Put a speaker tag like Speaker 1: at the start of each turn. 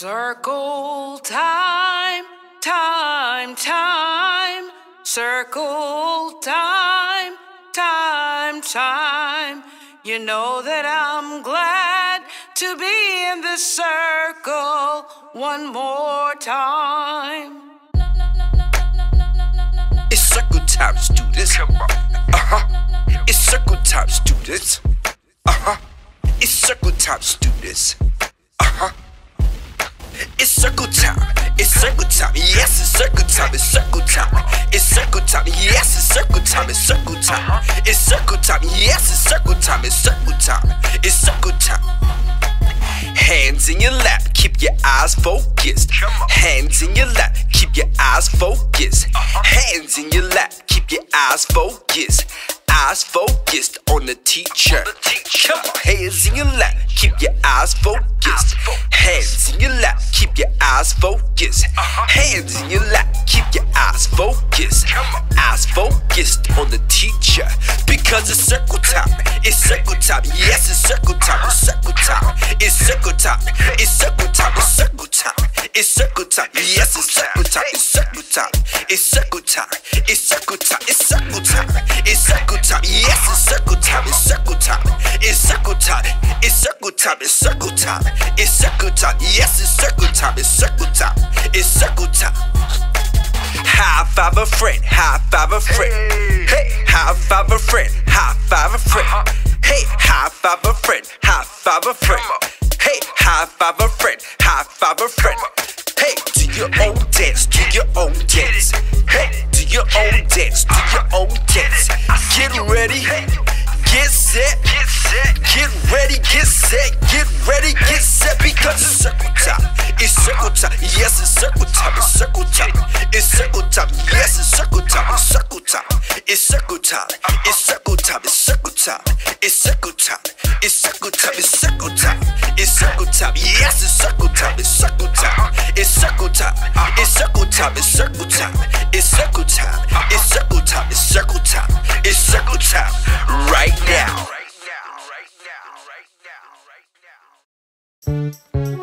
Speaker 1: Circle time, time, time. Circle time, time, time. You know that I'm glad to be in the circle one more time.
Speaker 2: It's circle time, students. Uh huh. It's circle time, students. Uh huh. It's circle time, students. Uh. It's circle time. It's circle time. Yes, it's circle time. It's circle time. It's circle time. Yes, it's circle time. It's circle time. It's circle time. Yes, it's circle time. It's circle time. It's circle time. Hands in your lap, keep your eyes focused. Hands in your lap, keep your eyes focused. Hands in your lap, keep your eyes focused. Eyes focused on the teacher. Come on, hands in your lap, keep your eyes focused. Hands in your lap, your eyes focused. Hands in your lap, keep your eyes focused. Eyes focused on the teacher. Because it's circle time. It's circle time. Yes, it's circle time. It's circle time. It's circle time. It's circle time. It's circle time. It's circle time. Yes, it's circle time. It's circle time. It's circle time. It's circle time. It's circle time. It's circle time. Yes, it's circle time. It's It's circle time. It's circle time. It's circle time. Yes, it's circle time. It's circle time. It's circle time. High five a friend, high five a friend. Hey, high five a friend, high five a friend. Hey, high five a friend, high five a friend. Hey, high five a friend, high five a friend. Hey, do your own dance, do your own dance. Hey, do your own dance, do your own dance. Get ready, get set, get ready, get set, get ready, get set because it's circle time. It's circle time. Yes, it's circle time. It's circle time. It's circle time. Yes, it's circle time. It's circle time. It's circle time. It's circle time. It's circle time. It's circle time. It's circle time. It's circle time. It's circle time. Yes, it's circle time. It's circle time. It's circle time. It's circle time. It's circle time. It's circle time. It's circle time. It's circle time. It's circle time.
Speaker 3: Right now, right now.